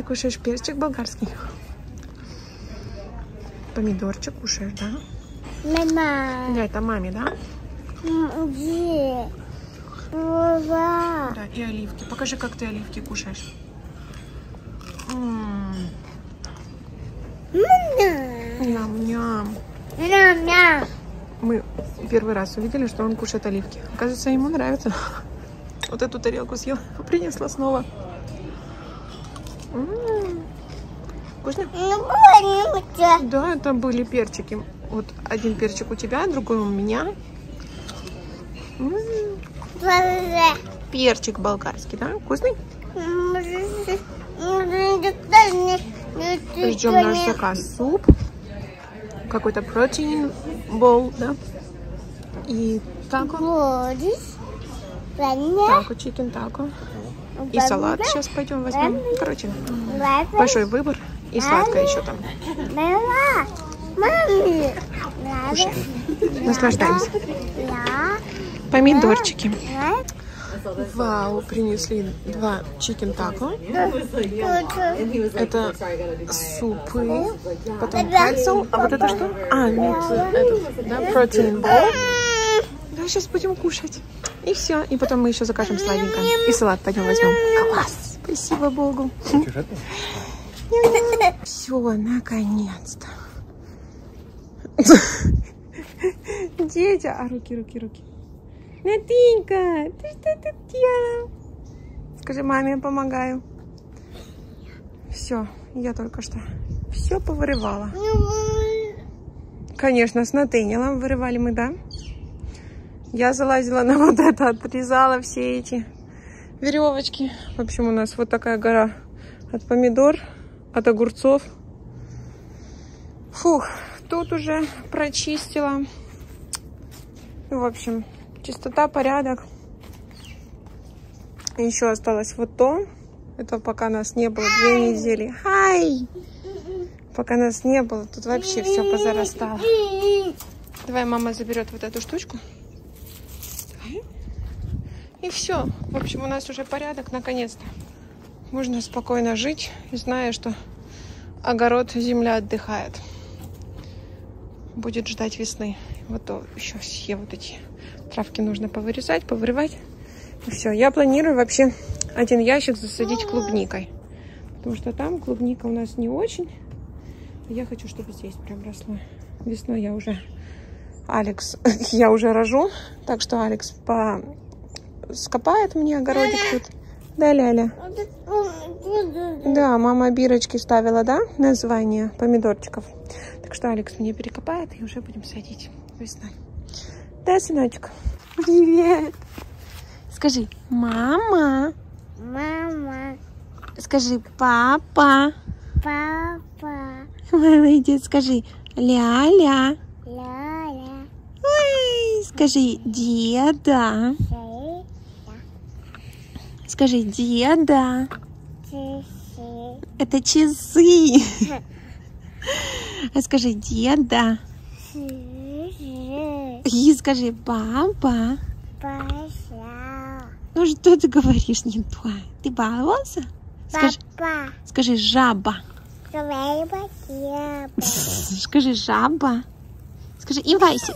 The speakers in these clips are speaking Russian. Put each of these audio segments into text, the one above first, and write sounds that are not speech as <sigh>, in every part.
Ты кушаешь перчик болгарский? Помидорчик кушаешь, да? Мама. Да, это маме, да? Где? Да, и оливки. Покажи, как ты оливки кушаешь. Ням-ням. Мама. Мы первый раз увидели, что он кушает оливки. Оказывается, ему нравится. <laughs> Вот эту тарелку съел, принесла снова. М, Вкусно? Да, это были перчики. Вот один перчик у тебя, другой у меня. М, Перчик болгарский, да? Вкусный? Ждем наш заказ. Суп, какой-то протеин, бол, да? И тако, тако, chicken тако. И салат сейчас пойдем возьмем. Короче, большой выбор. И сладкое еще там. Кушаем. Наслаждаемся. Помидорчики. Вау, принесли два chicken тако. Это супы, потом кальцел. А вот это что? А, нет, это, да, протеин бол. Да, сейчас будем кушать. И все. И потом мы еще закажем сладенькое. И салат пойдем возьмем. Класс! Спасибо Богу. Все, наконец-то. Дедя, а руки, руки, руки. Натенька, ты что тут делал? Скажи, маме помогаю. Все, я только что все повырывала. Конечно, с Натенелом вырывали мы, да? Я залазила на вот это, отрезала все эти веревочки. В общем, у нас вот такая гора от помидор, от огурцов. Фух, тут уже прочистила. Ну, в общем, чистота, порядок. Еще осталось вот то. Это пока нас не было две недели. Хай! Пока нас не было, тут вообще все позарастало. Давай мама заберет вот эту штучку. И все. В общем, у нас уже порядок, наконец-то. Можно спокойно жить, зная, что огород, земля отдыхает. Будет ждать весны. Вот то еще все вот эти травки нужно повырезать, повырывать. И все. Я планирую вообще один ящик засадить клубникой. Потому что там клубника у нас не очень. Я хочу, чтобы здесь прям росло. Весной я уже... Алекс, <laughs> я уже рожу. Так что Алекс по... скопает мне огородик тут. Да, Ляля? Да, мама бирочки ставила, да, название помидорчиков. Так что Алекс мне перекопает и уже будем садить весной. Да, сыночек? Привет. Скажи, мама. Мама. Скажи, папа. Папа. Молодец, скажи, ля-ля. Ляля. Скажи, деда. Сей. Скажи, деда. Сиси. Это часы. А скажи, деда. И скажи, папа. Паша. Ну что ты говоришь не то? Ты баловался? Скажи, Папа. скажи жаба. <laughs> Скажи жаба. Скажи Ивасик.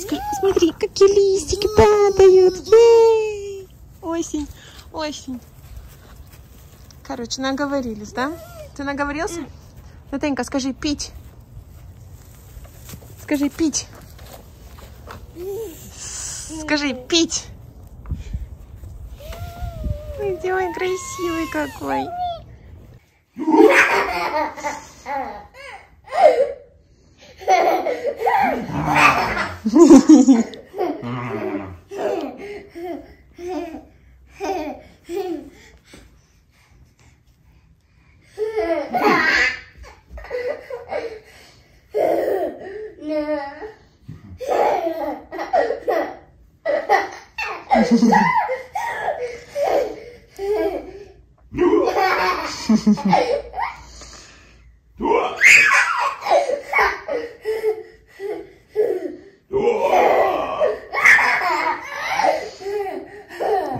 Скажи, смотри, какие листики падают. Ей! Осень, осень. Короче, наговорились, да? Ты наговорился? Натенька, скажи пить. Скажи пить. Скажи пить. Ой, красивый какой.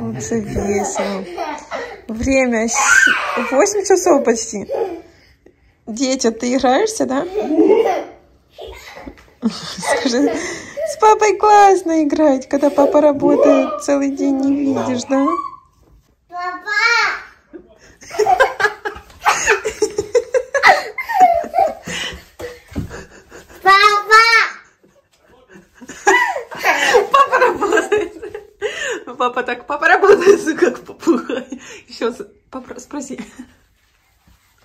Вот же весело. Время 8 часов почти. Дети, ты играешься, да? Скажи, с папой классно играть, когда папа работает целый день, не видишь, да? Папа! Папа! Папа работает. Папа так, папа работает, как попугай. Еще спроси.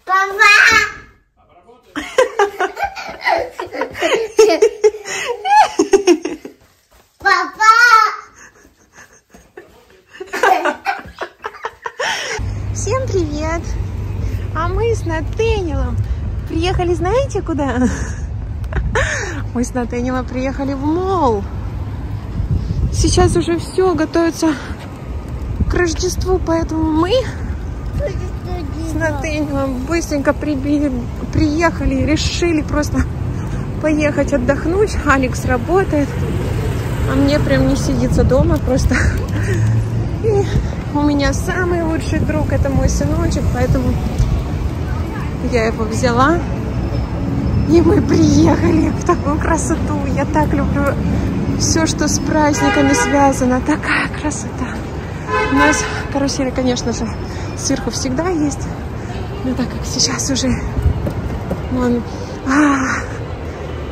Всем привет! А мы с Натэнилом приехали, знаете куда? Мы с Натэнилом приехали в мол. Сейчас уже все готовится к Рождеству, поэтому мы Натэнилом быстренько прибили, приехали, решили просто поехать отдохнуть. Алекс работает, а мне прям не сидится дома просто. И у меня самый лучший друг, это мой сыночек, поэтому я его взяла. И мы приехали в такую красоту. Я так люблю все, что с праздниками связано. Такая красота. У нас карусели, конечно же, сверху всегда есть. Но так как сейчас уже вон,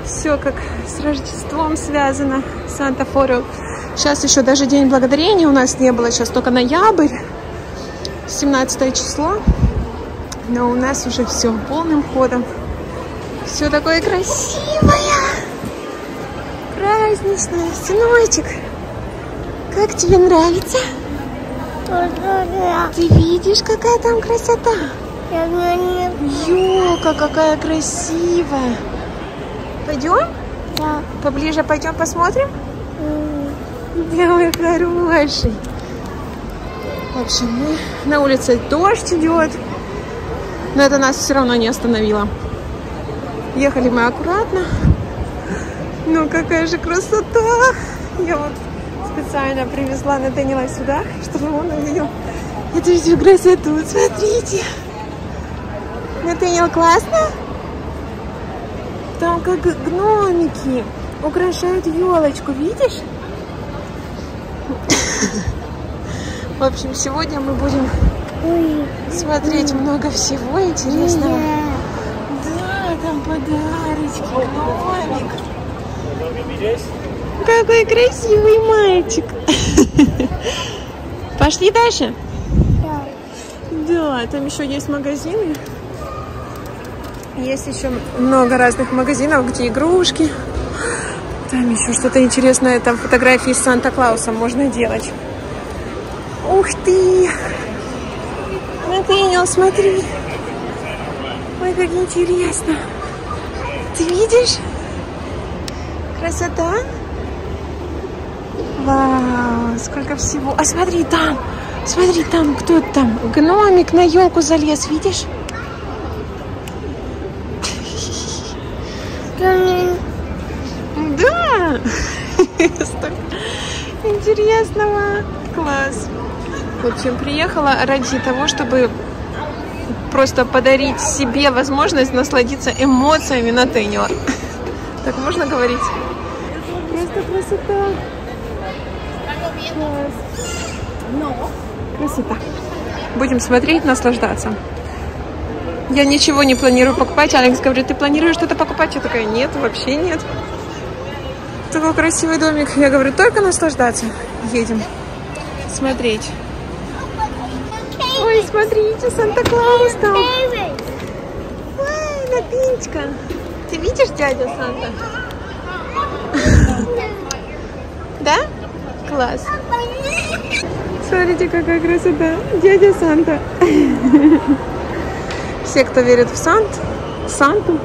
все как с Рождеством связано. Санта-Форио. Сейчас еще даже День Благодарения у нас не было. Сейчас только ноябрь. 17 число. Но у нас уже все полным ходом. Все такое красивое. Праздничное. Сыночек, как тебе нравится? Ты видишь, какая там красота? Я не Ёлка, какая красивая. Пойдем? Да. Поближе пойдем посмотрим? М, Белый хороший. В общем, мы на улице дождь идет. Но это нас все равно не остановило. Ехали мы аккуратно. Ну какая же красота! Я вот специально привезла Натанила сюда, чтобы он увидел эту всю красоту. Смотрите! Натанил, классно? Там как гномики украшают елочку, видишь? В общем, сегодня мы будем смотреть много всего интересного. Да, там подарочки, гномик. Какой красивый мальчик. <laughs> Пошли дальше? Да. Да, там еще есть магазины. Есть еще много разных магазинов, где игрушки. Там еще что-то интересное. Там фотографии с Санта-Клаусом можно делать. Ух ты! Натаниэл, смотри. Ой, как интересно. Ты видишь? Красота? Вау, сколько всего. А смотри, там, смотри, там, кто там? Гномик на елку залез, видишь? Да! Столько интересного. Класс. В общем, приехала ради того, чтобы просто подарить себе возможность насладиться эмоциями на Теннио. Так можно говорить? Просто красота. Класс. Красота. Будем смотреть, наслаждаться. Я ничего не планирую покупать. Алекс говорит, ты планируешь что-то покупать? Я такая, нет, вообще нет. Такой красивый домик. Я говорю, только наслаждаться. Едем смотреть. Ой, смотрите, Санта-Клаус там. Ой, Натынечка. Ты видишь дядя Санта? Да? Класс. Смотрите, какая красота. Дядя Санта. Все, кто верит в Сант, Санту,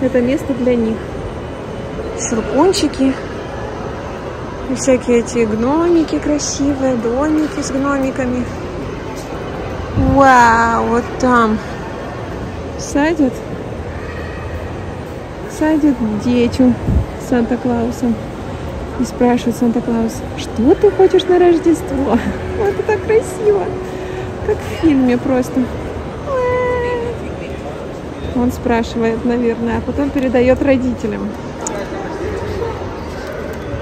это место для них. Щелкунчики. И всякие эти гномики красивые, домики с гномиками. Вау, вот там садят, садят детю Санта-Клаусом. И спрашивают Санта-Клаус, что ты хочешь на Рождество? <laughs> Вот это красиво. Как в фильме просто. Он спрашивает, наверное, а потом передает родителям.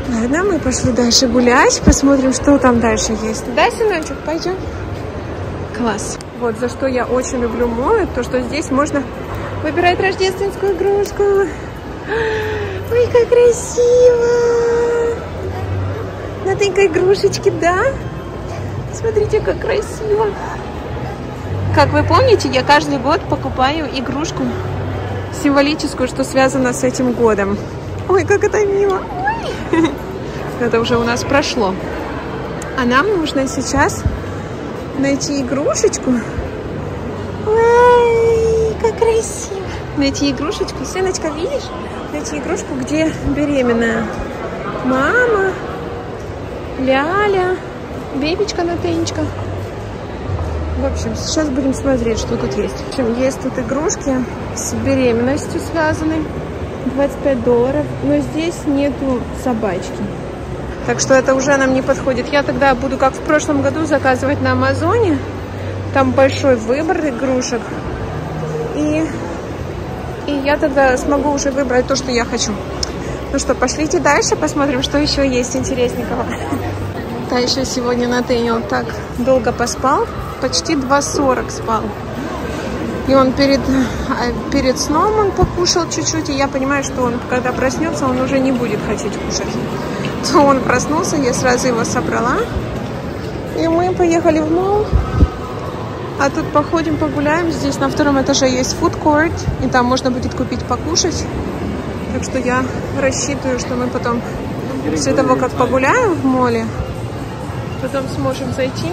Ладно, мы пошли дальше гулять, посмотрим, что там дальше есть. Да, сыночек, пойдем. Класс. Вот за что я очень люблю молот, то что здесь можно выбирать рождественскую игрушку. Ой, как красиво! Наденька игрушечки, да? Смотрите, как красиво. Как вы помните, я каждый год покупаю игрушку символическую, что связано с этим годом. Ой, как это мило. <laughs> Это уже у нас прошло. А нам нужно сейчас найти игрушечку. Ой, как красиво. Найти игрушечку. Сыночка, видишь? Найти игрушку, где беременная мама, Ляля, бебечка на тенечка. В общем, сейчас будем смотреть, что тут есть. В общем, есть тут игрушки с беременностью связаны. 25 долларов. Но здесь нету собачки. Так что это уже нам не подходит. Я тогда буду, как в прошлом году, заказывать на Амазоне. Там большой выбор игрушек. И, и я тогда смогу уже выбрать то, что я хочу. Ну что, пошлите дальше, посмотрим, что еще есть интересненького. Да, еще сегодня Натаниэл так долго поспал. Почти 2.40 спал. И он перед, а, перед сном он покушал чуть-чуть, и я понимаю, что он, когда проснется, он уже не будет хотеть кушать. <laughs> То он проснулся, я сразу его собрала. И мы поехали в мол. А тут походим, погуляем. Здесь на втором этаже есть court, и там можно будет купить покушать. Так что я рассчитываю, что мы потом, после того, как погуляем в моле, потом сможем зайти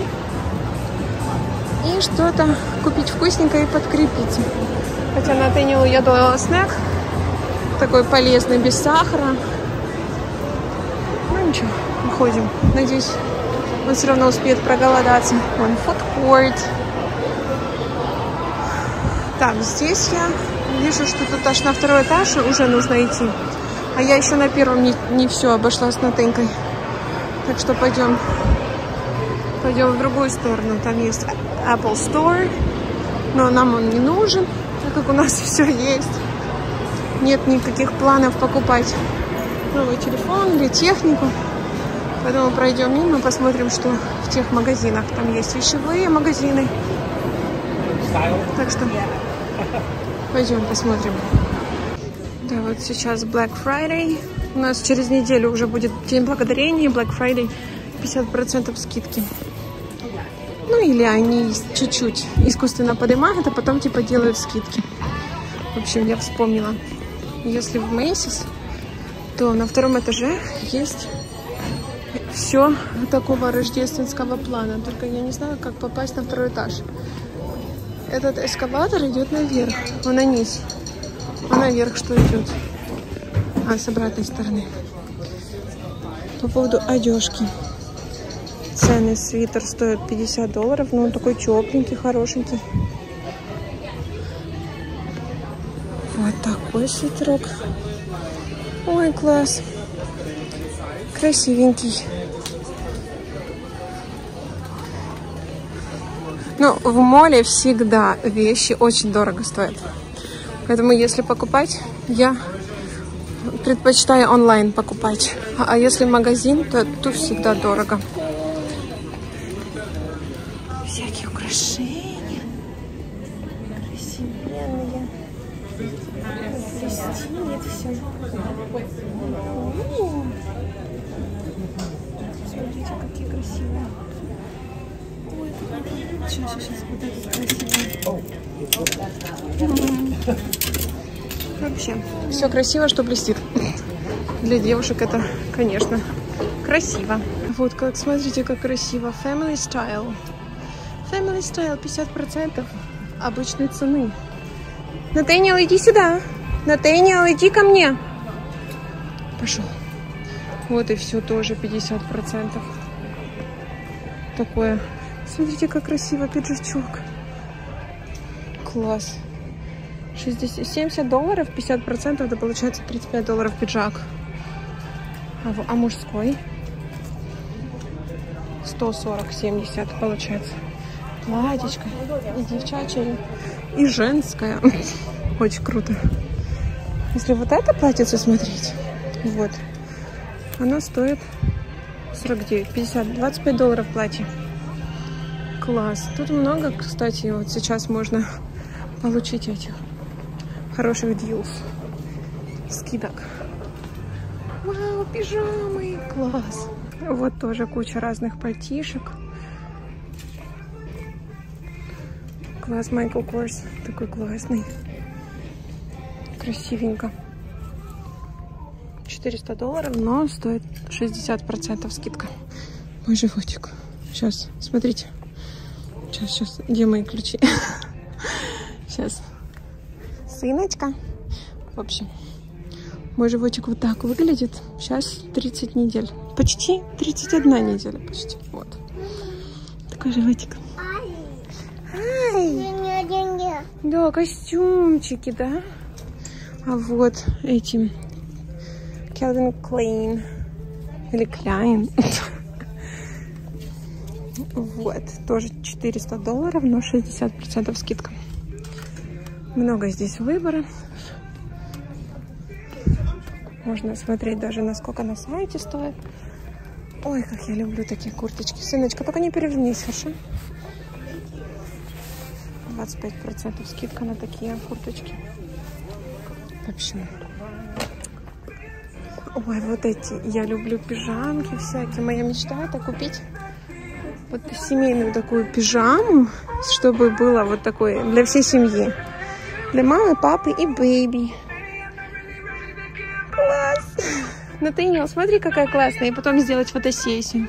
и что-то купить вкусненькое и подкрепить. Хотя на Теннилу я дала снэк, такой полезный, без сахара. Ну ничего, уходим. Надеюсь, он все равно успеет проголодаться. Вон, court. Так, здесь я вижу, что тут аж на второй этаж уже нужно идти. А я еще на первом не, не все обошла с Натенькой. Так что пойдем Пойдем в другую сторону. Там есть Apple Store. Но нам он не нужен, так как у нас <laughs> все есть. Нет никаких планов покупать новый телефон или технику. Поэтому пройдем мимо, посмотрим, что в тех магазинах. Там есть вещевые магазины. Так что пойдем посмотрим. Да, вот сейчас Black Friday. У нас через неделю уже будет День Благодарения, Black Friday, 50% скидки. Ну или они чуть-чуть искусственно поднимают, а потом типа делают скидки. В общем, я вспомнила. Если в Мейсис, то на втором этаже есть все такого рождественского плана. Только я не знаю, как попасть на второй этаж. Этот эскаватор идет наверх, он на низ. А наверх что идет? А, с обратной стороны. По поводу одежки. Цены свитер стоит 50 долларов, но он такой тепленький, хорошенький. Вот такой свитерок. Ой, класс. Красивенький. Ну, в моле всегда вещи очень дорого стоят. Поэтому, если покупать, я предпочитаю онлайн покупать. А если магазин, то тут всегда дорого. Вообще, все красиво, что блестит. Для девушек это, конечно, красиво. Вот как, смотрите, как красиво. Family Style. Family Style 50% обычной цены. Натаниэл, иди сюда. Натаниэл, иди ко мне. Пошел. Вот и все тоже 50%. Такое Смотрите, как красиво пиджачок. Класс. 60, 70 долларов, 50 процентов, это получается 35 долларов пиджак. А, а мужской? 140, 70 получается. платьечко. И девчачье, и женское. Очень круто. Если вот это платьице смотреть, вот, оно стоит 49, 50, 25 долларов платье. Класс. Тут много, кстати, вот сейчас можно <laughs> получить этих хороших дилов, скидок. Вау, пижамы, класс. Вот тоже куча разных пальтишек. Класс Майкл Корс, такой классный. Красивенько. 400 долларов, но стоит 60% скидка. Мой животик. Сейчас, смотрите. Сейчас, сейчас. Где мои ключи? <laughs> Сейчас. Сыночка. В общем, мой животик вот так выглядит. Сейчас 30 недель. Почти 31 неделя почти. Вот. Такой животик. Ай! Да, костюмчики, да? А вот эти Calvin Klein или Klein. <laughs> Вот, тоже 400 долларов, но 60% скидка. Много здесь выбора. Можно смотреть даже, насколько на сайте стоит. Ой, как я люблю такие курточки. Сыночка, только не перевернись, хорошо? 25% скидка на такие курточки. В общем. Ой, вот эти. Я люблю пижамки всякие. Моя мечта это купить вот семейную такую пижаму, чтобы было вот такое для всей семьи. Для мамы, папы и бэби. Класс! Натаниэл, смотри, какая классная. И потом сделать фотосессию.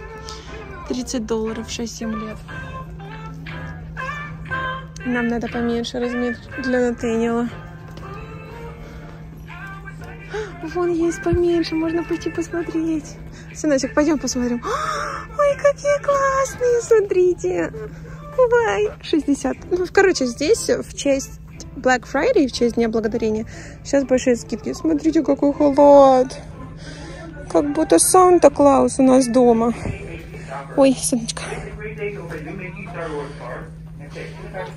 30 долларов, 6-7 лет. Нам надо поменьше размер для Натаниэла. Есть поменьше, можно пойти посмотреть. Сыночек, пойдем посмотрим. <gasps> Ой, какие классные, смотрите. Ой, 60. Ну, короче, здесь в честь Black Friday, в честь Дня Благодарения, сейчас большие скидки. Смотрите, какой халат. Как будто Санта-Клаус у нас дома. Ой, сыночка.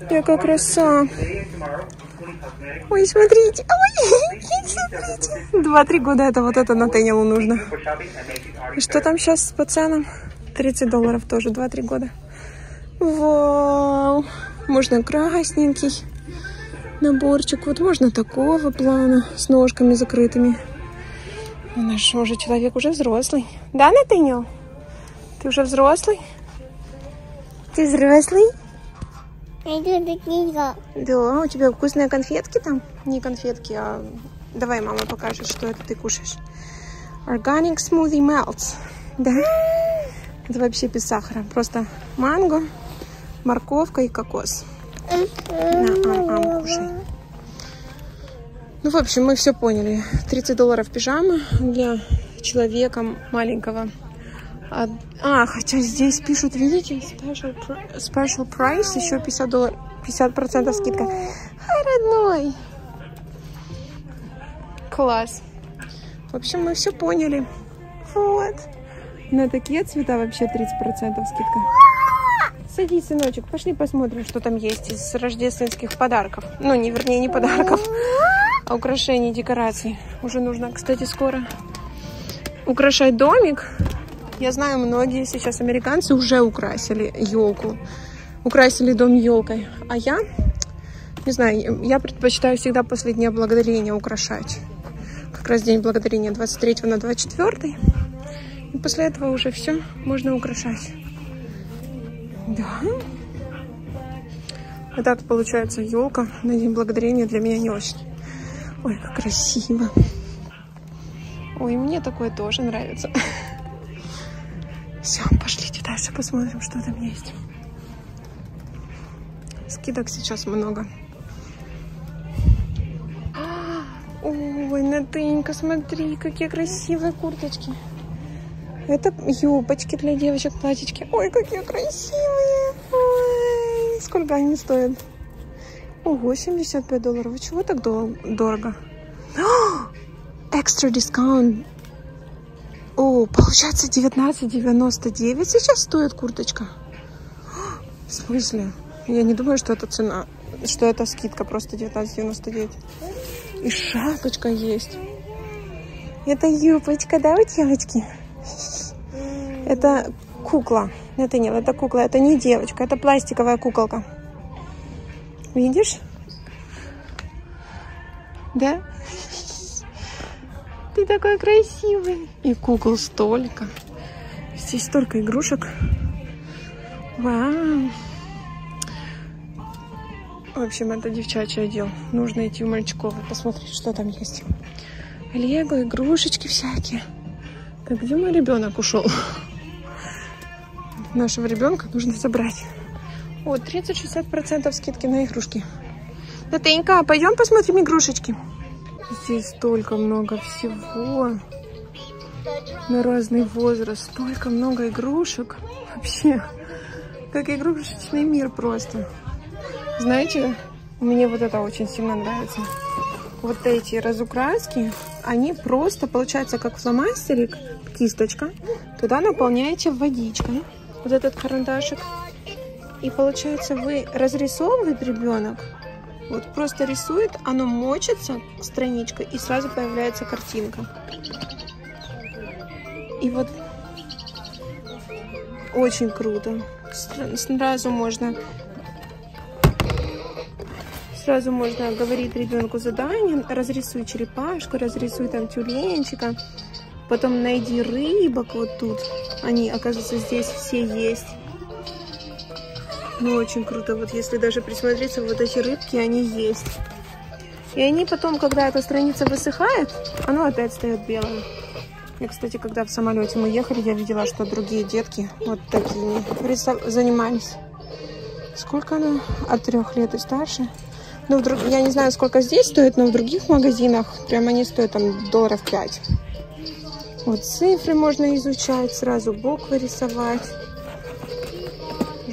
Какая краса. Ой, смотрите. Ой, <laughs> смотрите. Два-три года это вот это на Теннелу нужно. И что там сейчас по ценам? 30 долларов тоже, 2-3 года. Вау. Можно красненький наборчик. Вот можно такого плана с ножками закрытыми. Наш уже человек уже взрослый. Да, Натаниэл? Ты уже взрослый? Ты взрослый? Да, у тебя вкусные конфетки там? Не конфетки, а... Давай мама покажет, что это ты кушаешь. Organic Smoothie Melts. Да? Это вообще без сахара. Просто манго, морковка и кокос. На, ам, ам, кушай. Ну, в общем, мы все поняли. 30 долларов пижама для человека маленького. А, а, хотя здесь пишут, видите, special, special price, еще 50 долларов, 50 процентов скидка. Ай, родной! Класс. В общем, мы все поняли. Вот. На такие цвета вообще 30% скидка. Садись, сыночек, пошли посмотрим, что там есть из рождественских подарков. Ну, не, вернее, не подарков, а украшений, декораций. Уже нужно, кстати, скоро украшать домик. Я знаю, многие сейчас американцы уже украсили елку. Украсили дом елкой. А я, не знаю, я предпочитаю всегда после Дня Благодарения украшать. Как раз День Благодарения 23 на 24. И после этого уже все можно украшать. Да. А так получается елка на День Благодарения для меня не очень. Ой, как красиво. Ой, мне такое тоже нравится. Все, пошлите дальше посмотрим, что там есть. Скидок сейчас много. Ой, Натынька, смотри, какие красивые курточки. Это юбочки для девочек, платьички. Ой, какие красивые. Ой, сколько они стоят? Ого, 75 долларов. Чего так дорого? Экстра дискаунт. О, получается 19,99 сейчас стоит курточка. В смысле? Я не думаю, что это цена, что это скидка просто 19,99. И шапочка есть. Это юбочка, да, у девочки? Это кукла. Это не, это кукла, это не девочка, это пластиковая куколка. Видишь? Да? Такой красивый. И кукол столько. Здесь столько игрушек. Вау. В общем, это девчачий отдел. Нужно идти в мальчиковый, посмотреть, что там есть. Лего, игрушечки всякие. Так, где мой ребенок ушел? Нашего ребенка нужно забрать. Вот, 30-60% скидки на игрушки. Натенька, пойдем посмотрим игрушечки. Здесь столько много всего. На разный возраст. Столько много игрушек. Вообще, как игрушечный мир просто. Знаете, мне вот это очень сильно нравится. Вот эти разукраски, они просто, получается, как фломастерик, кисточка. Туда наполняете водичкой вот этот карандашик. И получается, вы разрисовывает ребенок, вот просто рисует, оно мочится, страничка, и сразу появляется картинка. И вот очень круто. Сразу можно Сразу можно говорить ребенку задание, разрисуй черепашку, разрисуй там тюленчика, потом найди рыбок вот тут. Они, оказывается, здесь все есть. Ну, очень круто. Вот если даже присмотреться, вот эти рыбки, они есть. И они потом, когда эта страница высыхает, оно опять стает белым. Я, кстати, когда в самолете мы ехали, я видела, что другие детки вот такими занимались. Сколько она? От трех лет и старше. Ну, вдруг, я не знаю, сколько здесь стоит, но в других магазинах прям они стоят там долларов 5. Вот цифры можно изучать, сразу буквы рисовать.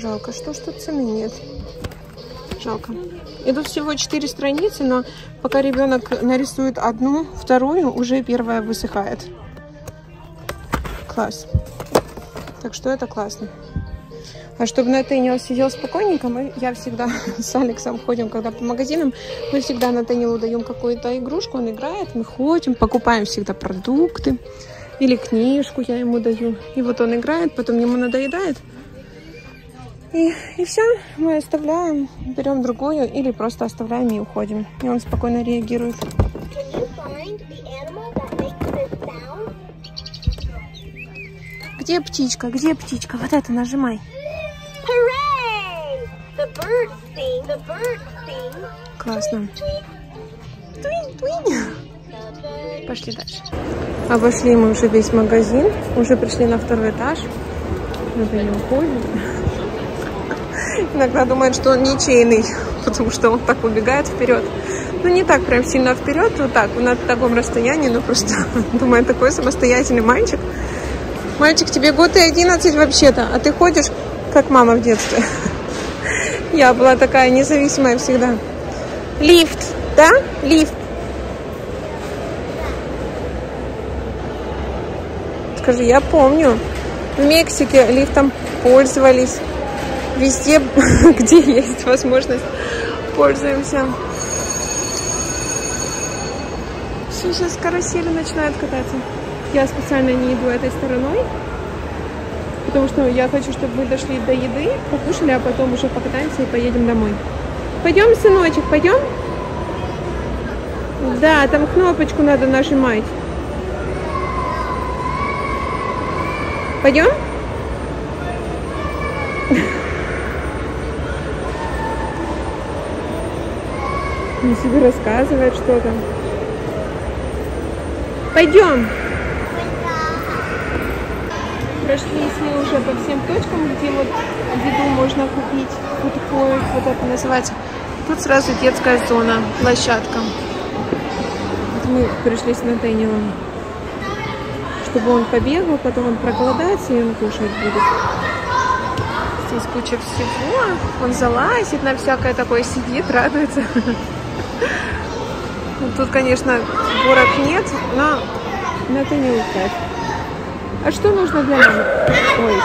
Жалко, что что цены нет. Жалко. Идут всего 4 страницы, но пока ребенок нарисует одну, вторую, уже первая высыхает. Класс. Так что это классно. А чтобы Натаниэл сидел спокойненько, мы, я всегда <laughs> с Алексом ходим, когда по магазинам, мы всегда Натаниэлу даем какую-то игрушку, он играет, мы ходим, покупаем всегда продукты или книжку я ему даю. И вот он играет, потом ему надоедает. И, и все, мы оставляем, берем другую или просто оставляем и уходим. И он спокойно реагирует. Где птичка? Где птичка? Вот это нажимай. Классно. Пошли дальше. Обошли мы уже весь магазин. Уже пришли на второй этаж. Надо не уходит. Иногда думает, что он ничейный, <laughs> потому что он так убегает вперед. Ну, не так прям сильно вперед, вот так, на таком расстоянии, но просто, <laughs> думаю, такой самостоятельный мальчик. Мальчик, тебе год и 11 вообще-то, а ты ходишь, как мама в детстве. <laughs> Я была такая независимая всегда. Лифт, да? Лифт. Скажи, я помню. В Мексике лифтом пользовались. Везде, <laughs> где есть возможность, пользуемся. Все, сейчас карусели начинают кататься. Я специально не иду этой стороной, потому что я хочу, чтобы мы дошли до еды, покушали, а потом уже покатаемся и поедем домой. Пойдем, сыночек, пойдем? Да, там кнопочку надо нажимать. Пойдем? Не себе рассказывает что-то. Пойдем прошлись мы уже по всем точкам, где вот еду можно купить. Вот такое, вот это называется. Тут сразу детская зона, площадка. Вот мы пришли с Натаниелом, чтобы он побегал, потом он проголодается и он кушать будет. Здесь куча всего. Он залазит на всякое такое, сидит, радуется. Тут, конечно, горок нет, но Натаниэл кайф. А что нужно для мамы? Ой,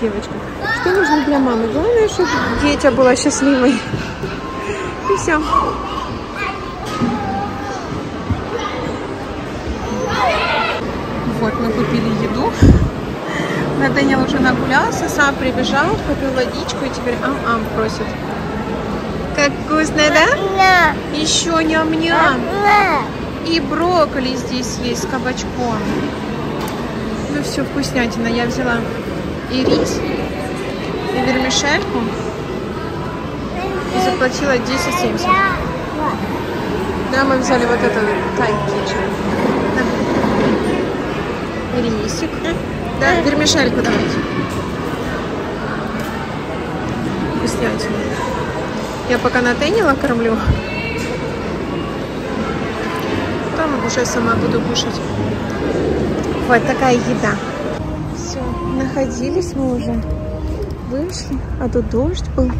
девочка. что нужно для мамы. Главное, чтобы Детя была счастливой. И все. Вот, мы купили еду. Натаниэл уже нагулялся, сам прибежал, купил водичку и теперь ам-ам просит. Как вкусно, да? Еще ням-ням. И брокколи здесь есть с кабачком. Ну все, вкуснятина. Я взяла и рис, и вермишельку. И заплатила 10,70. Да, мы взяли вот это тай кетчуп. Да. Рисик. Да, вермишельку давайте. Вкуснятина. Я пока Натэнила кормлю. Там уже сама буду кушать. Вот такая еда. Все, находились мы уже. Вышли, а тут дождь был.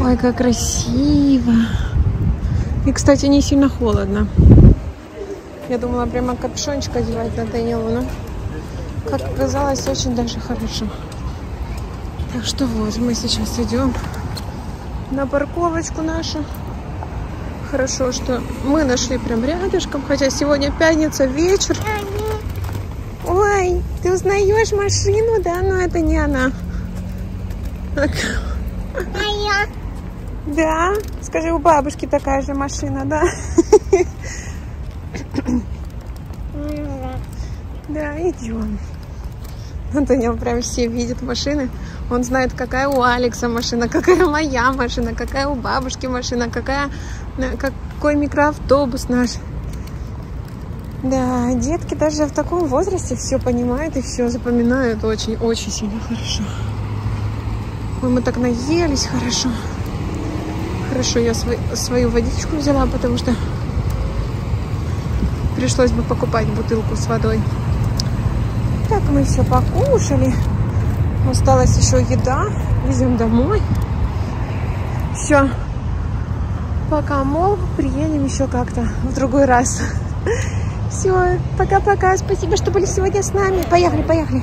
Ой, как красиво. И, кстати, не сильно холодно. Я думала прямо капюшончик одевать на Данилу, но, как оказалось, очень даже хорошо. Так что вот, мы сейчас идем на парковочку нашу. Хорошо, что мы нашли прям рядышком, хотя сегодня пятница, вечер. Ой, ты узнаешь машину, да? Но это не она. Так, А я? Да? Скажи, у бабушки такая же машина, да? Да, идем. Антонио прям все видит машины. Он знает, какая у Алекса машина, какая моя машина, какая у бабушки машина, какая, какой микроавтобус наш. Да, детки даже в таком возрасте все понимают и все запоминают очень-очень сильно хорошо. Ой, мы так наелись хорошо. Хорошо, я свой- свою водичку взяла, потому что пришлось бы покупать бутылку с водой. Так, мы все покушали. Осталась еще еда. Везем домой. Все. Пока, мол, приедем еще как-то в другой раз. <laughs> Все, пока-пока. Спасибо, что были сегодня с нами. Поехали, поехали.